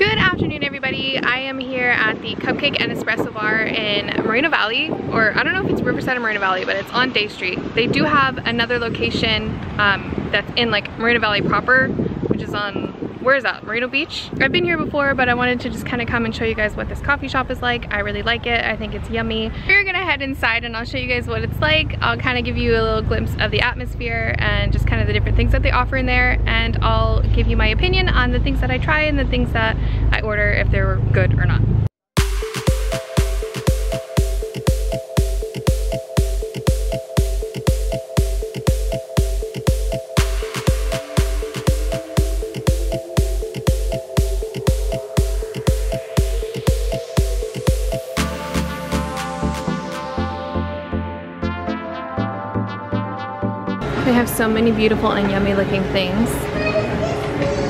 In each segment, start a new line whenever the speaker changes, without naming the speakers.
Good afternoon everybody. I am here at the Cupcake and Espresso Bar in Moreno Valley, or I don't know if it's Riverside or Moreno Valley, but it's on Day Street. They do have another location um, that's in like Moreno Valley proper, which is on where is that? Moreno Beach? I've been here before, but I wanted to just kind of come and show you guys what this coffee shop is like. I really like it. I think it's yummy. We're gonna head inside and I'll show you guys what it's like. I'll kind of give you a little glimpse of the atmosphere and just kind of the different things that they offer in there. And I'll give you my opinion on the things that I try and the things that I order if they're good or not. They have so many beautiful and yummy looking things.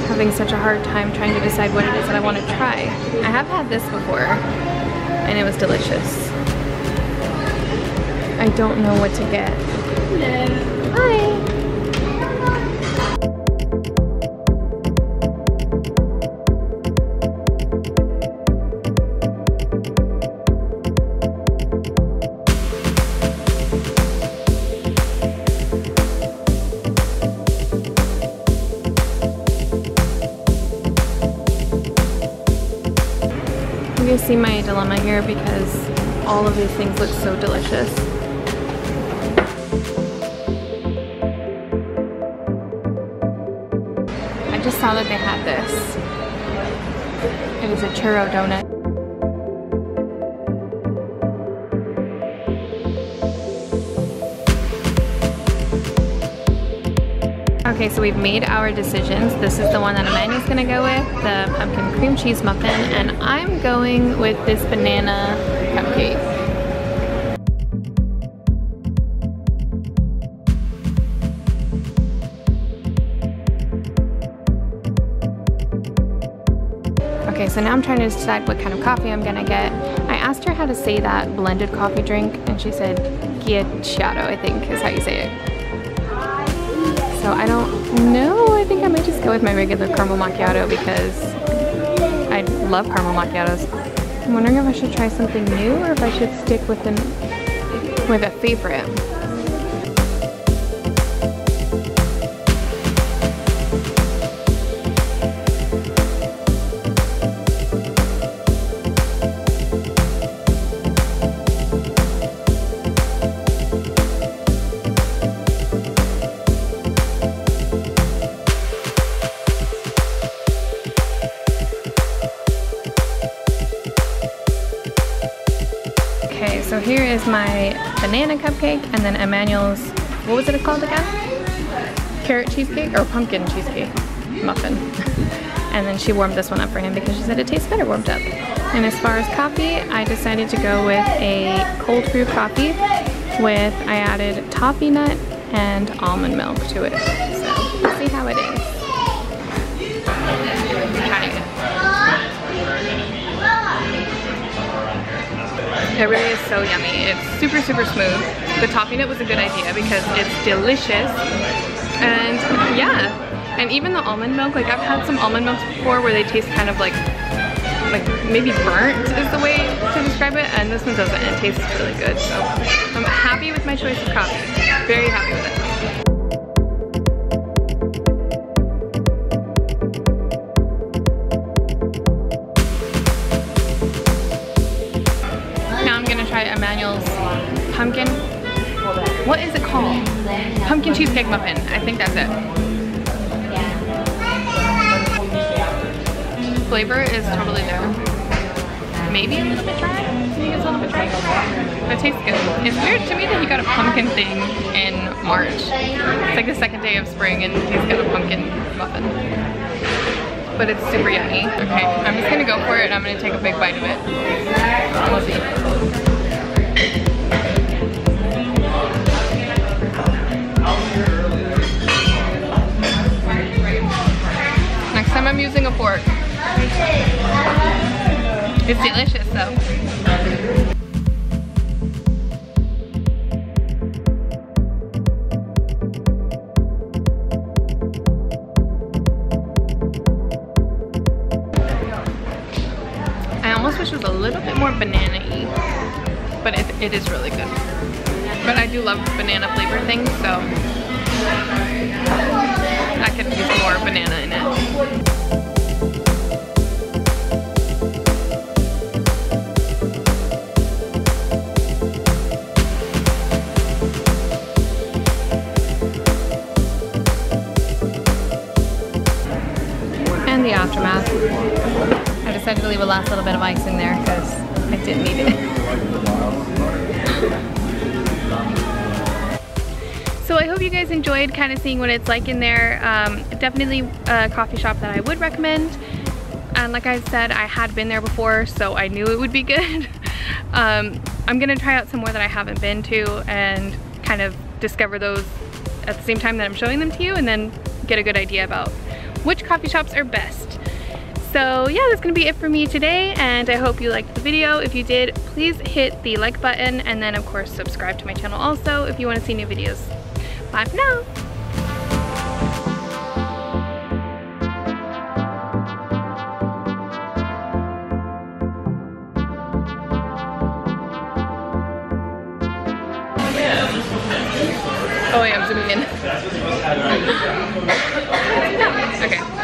Having such a hard time trying to decide what it is that I want to try. I have had this before and it was delicious. I don't know what to get. Hello. Hi. You see my dilemma here because all of these things look so delicious. I just saw that they had this. It was a churro donut. Okay, so we've made our decisions. This is the one that Emmanuel's gonna go with, the pumpkin cream cheese muffin, and I'm going with this banana cupcake. Okay, so now I'm trying to decide what kind of coffee I'm gonna get. I asked her how to say that blended coffee drink, and she said ghiacciato, I think is how you say it. So I don't know. I think I might just go with my regular caramel macchiato because I love caramel macchiatos. I'm wondering if I should try something new or if I should stick with an with a favorite. So here is my banana cupcake and then Emmanuel's, what was it called again? Carrot cheesecake or pumpkin cheesecake muffin. and then she warmed this one up for him because she said it tastes better warmed up. And as far as coffee, I decided to go with a cold brew coffee with, I added toffee nut and almond milk to it. Yummy. It's super, super smooth. The topping it was a good idea because it's delicious. And yeah, and even the almond milk, like I've had some almond milks before where they taste kind of like, like maybe burnt is the way to describe it. And this one doesn't, it tastes really good. So I'm happy with my choice of coffee. Very happy with it. Pumpkin. What is it called? Pumpkin cheesecake muffin. I think that's it. Flavor is totally there. Maybe a little bit dry. Think it's a little bit dry. But it tastes good. It's weird to me that he got a pumpkin thing in March. It's like the second day of spring and he's got a pumpkin muffin. But it's super yummy. Okay, I'm just gonna go for it and I'm gonna take a big bite of it. We'll see. Fork. It's delicious though. I almost wish it was a little bit more banana-y, but it, it is really good. But I do love banana flavor things, so I could use more banana in it. And the aftermath. I decided to leave a last little bit of icing there because I didn't need it. So I hope you guys enjoyed kind of seeing what it's like in there. Um, definitely a coffee shop that I would recommend. And like I said, I had been there before, so I knew it would be good. um, I'm gonna try out some more that I haven't been to and kind of discover those at the same time that I'm showing them to you and then get a good idea about which coffee shops are best. So yeah, that's gonna be it for me today and I hope you liked the video. If you did, please hit the like button and then of course subscribe to my channel also if you wanna see new videos. Bye for now. Oh, I am zooming in. okay.